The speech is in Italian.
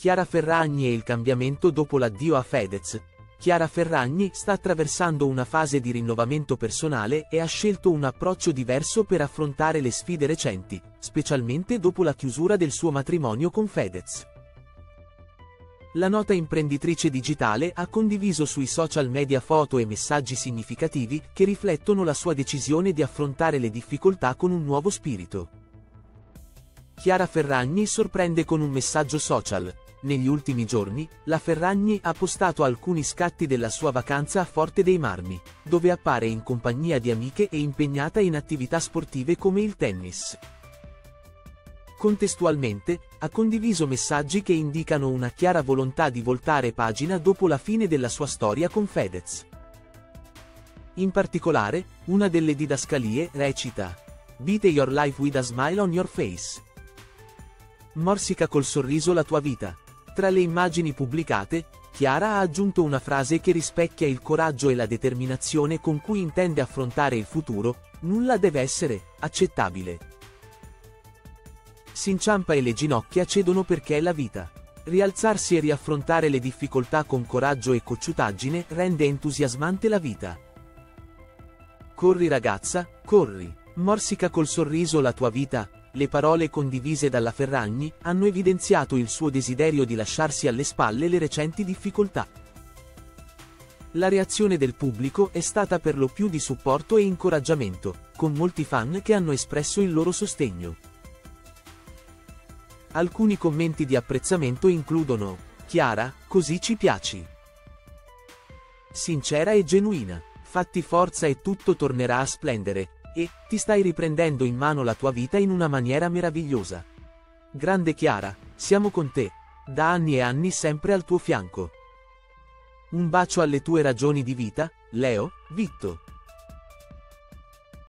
Chiara Ferragni e il cambiamento dopo l'addio a Fedez. Chiara Ferragni sta attraversando una fase di rinnovamento personale e ha scelto un approccio diverso per affrontare le sfide recenti, specialmente dopo la chiusura del suo matrimonio con Fedez. La nota imprenditrice digitale ha condiviso sui social media foto e messaggi significativi che riflettono la sua decisione di affrontare le difficoltà con un nuovo spirito. Chiara Ferragni sorprende con un messaggio social. Negli ultimi giorni, la Ferragni ha postato alcuni scatti della sua vacanza a Forte dei Marmi, dove appare in compagnia di amiche e impegnata in attività sportive come il tennis. Contestualmente, ha condiviso messaggi che indicano una chiara volontà di voltare pagina dopo la fine della sua storia con Fedez. In particolare, una delle didascalie recita Beat your life with a smile on your face. Morsica col sorriso la tua vita. Tra le immagini pubblicate, Chiara ha aggiunto una frase che rispecchia il coraggio e la determinazione con cui intende affrontare il futuro, nulla deve essere accettabile. Si inciampa e le ginocchia cedono perché è la vita. Rialzarsi e riaffrontare le difficoltà con coraggio e cocciutaggine rende entusiasmante la vita. Corri ragazza, corri. Morsica col sorriso la tua vita, le parole condivise dalla Ferragni hanno evidenziato il suo desiderio di lasciarsi alle spalle le recenti difficoltà. La reazione del pubblico è stata per lo più di supporto e incoraggiamento, con molti fan che hanno espresso il loro sostegno. Alcuni commenti di apprezzamento includono, Chiara, così ci piaci. Sincera e genuina, fatti forza e tutto tornerà a splendere, e, ti stai riprendendo in mano la tua vita in una maniera meravigliosa. Grande Chiara, siamo con te, da anni e anni sempre al tuo fianco. Un bacio alle tue ragioni di vita, Leo, Vitto.